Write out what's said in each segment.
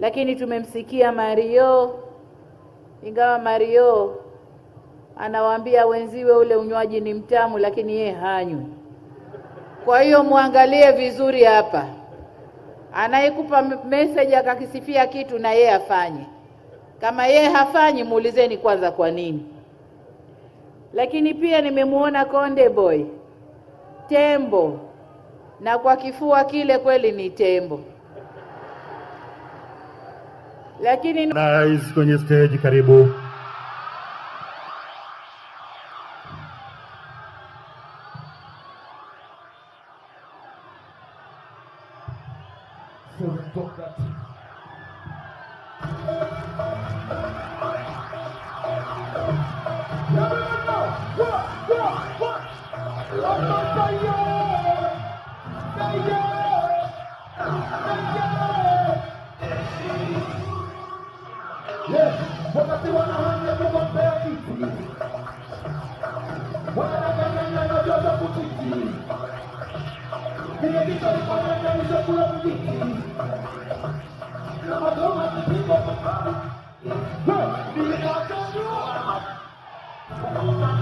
lakini tumemsikia Mario, ingawa Mario anawaambia wenziwe ule unywaji ni mtamu, lakini yeye hanywi. Kwa hiyo muangalie vizuri hapa, anayekupa message akakisifia kitu na yeye afanye. Kama yeye hafanyi, muulizeni kwanza kwa nini. Lakini pia nimemwona Konde Boy, tembo, na kwa kifua kile kweli ni tembo. लेकिन इन nice conhecer de Caribu. Seu.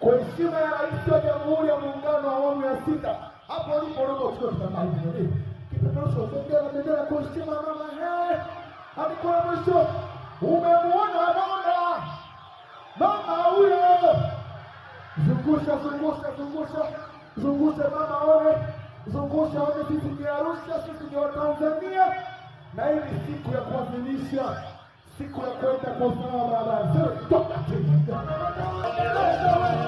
kwa heshima ya rais wa jamhuri ya muungano wa awamu ya sita hapo ulipo unapochukua kitambaa hivi kipeperusho bendera kwa heshima mama he kwa mwisho. Umemwona mama mama huyo. Zungusha zungusha zungusha zungusha mama one zungusha one sisi ni Arusha sisi ni Watanzania. Na hii ni siku ya kuadhimisha siku ya kwenda kwa usalama barabarani Sasa,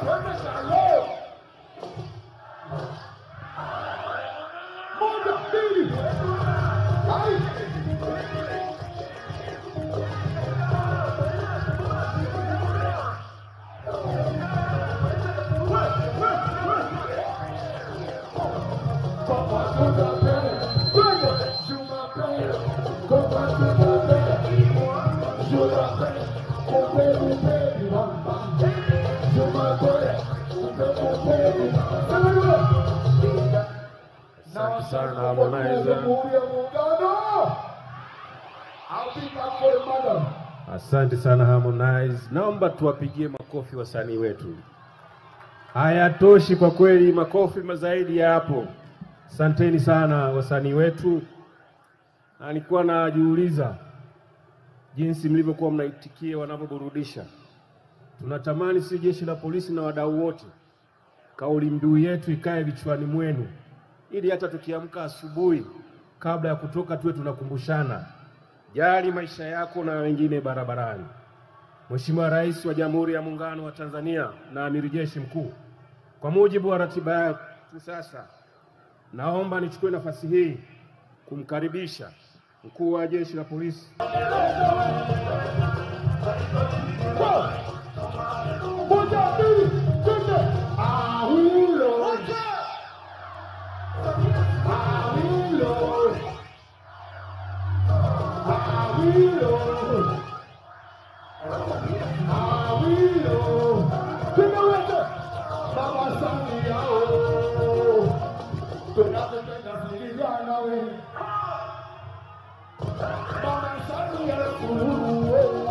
Perfect, I love Asante sana Harmonize. Naomba tuwapigie makofi wasanii wetu. Hayatoshi kwa kweli, makofi mazaidi ya hapo. Asanteni sana wasanii wetu. alikuwa najiuliza jinsi mlivyokuwa mnaitikia wanavyoburudisha. Tunatamani si jeshi la polisi na wadau wote, kauli mbiu yetu ikae vichwani mwenu, ili hata tukiamka asubuhi, kabla ya kutoka, tuwe tunakumbushana, jali maisha yako na wengine barabarani. Mheshimiwa Rais wa Jamhuri ya Muungano wa Tanzania na Amiri Jeshi Mkuu, kwa mujibu wa ratiba yetu sasa, naomba nichukue nafasi hii kumkaribisha mkuu wa Jeshi la Polisi يا رسول الله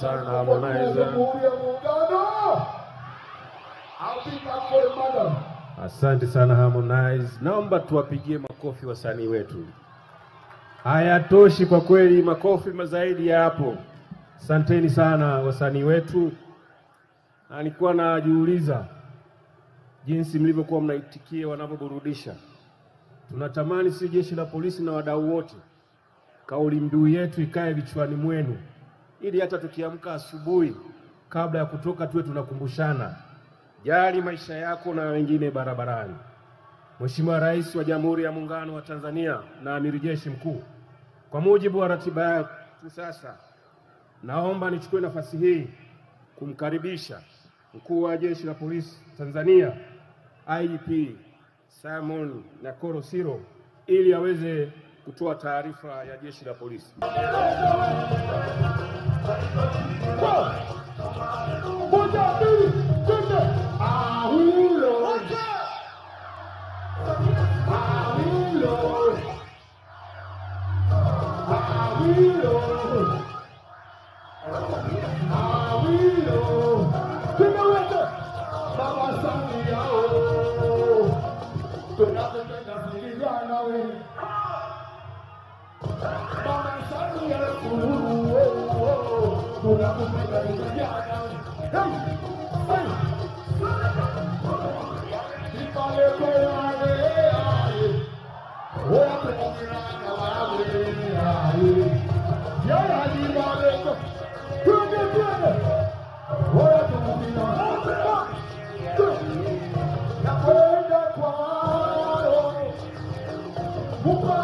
sana. Asante sana Harmonize. Naomba tuwapigie makofi wasanii wetu. Hayatoshi kwa kweli, makofi mazaidi ya hapo. Asanteni sana wasanii wetu. Na nilikuwa najiuliza jinsi mlivyokuwa mnaitikia wanavyoburudisha. Tunatamani si jeshi la polisi na wadau wote, kauli mbiu yetu ikae vichwani mwenu, ili hata tukiamka asubuhi, kabla ya kutoka, tuwe tunakumbushana, jali maisha yako na wengine barabarani. Mheshimiwa Rais wa Jamhuri ya Muungano wa Tanzania na Amiri Jeshi Mkuu, kwa mujibu wa ratiba yetu sasa, naomba nichukue nafasi hii kumkaribisha mkuu wa Jeshi la Polisi Tanzania IGP Simon Nakoro Siro ili aweze kutoa taarifa ya Jeshi la Polisi. Lord. Opa!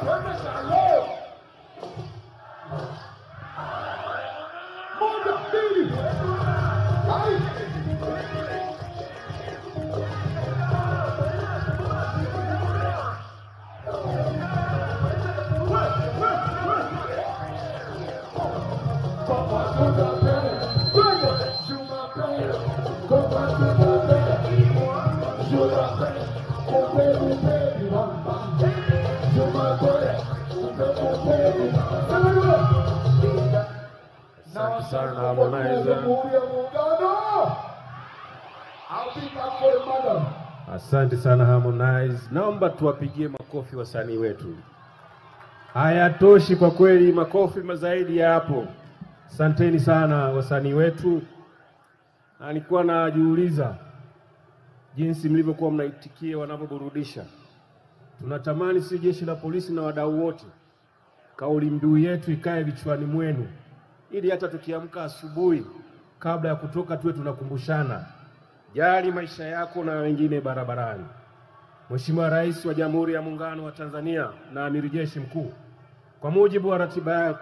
purpose I love. More defeated. Right? Sana Harmonize. Asante sana Harmonize. Naomba tuwapigie makofi wasanii wetu. Hayatoshi kwa kweli, makofi mazaidi ya hapo. Asanteni sana wasanii wetu, na nilikuwa najiuliza jinsi mlivyokuwa mnaitikia wanavyoburudisha. Tunatamani si jeshi la polisi na wadau wote, kauli mbiu yetu ikae vichwani mwenu, ili hata tukiamka asubuhi, kabla ya kutoka, tuwe tunakumbushana, jali maisha yako na wengine barabarani. Mheshimiwa Rais wa Jamhuri ya Muungano wa Tanzania na Amiri Jeshi Mkuu, kwa mujibu wa ratiba yako